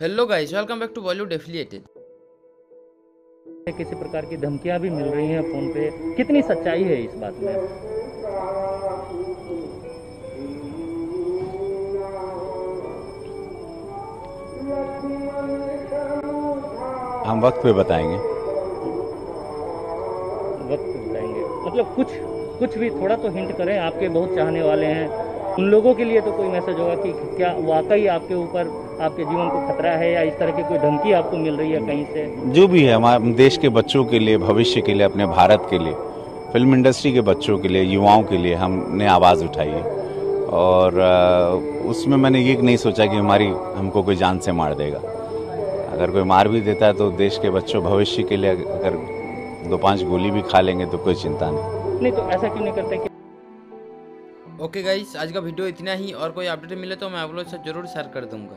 Hello guys welcome back to Bollywood affiliated किसी प्रकार की धमकियाँ भी मिल रही हैं फ़ोन पे। कितनी सच्चाई है इस बात में? हम वक्त पे बताएँगे। वक्त पे बताएँगे। मतलब कुछ कुछ भी थोड़ा तो हिंट करें आपके बहुत चाहने वाले हैं। उन लोगों के लिए तो कोई मैसेज होगा कि क्या वाकई आपके ऊपर आपके जीवन को खतरा है या इस तरह की कोई धमकी आपको मिल रही है कहीं से? जो भी है हमारे देश के बच्चों के लिए भविष्य के लिए अपने भारत के लिए फ़िल्म इंडस्ट्री के बच्चों के लिए युवाओं के लिए हमने आवाज़ उठाई है। और उसमें मैंने ये नहीं सोचा कि हमारी हमको कोई जान से मार देगा। अगर कोई मार भी देता है तो देश के बच्चों भविष्य के लिए अगर दो पाँच गोली भी खा लेंगे तो कोई चिंता नहीं। नहीं तो ऐसा क्यों नहीं करते कि ओके गाइस आज का वीडियो इतना ही। और कोई अपडेट मिले तो मैं आप लोगों से ज़रूर शेयर कर दूँगा।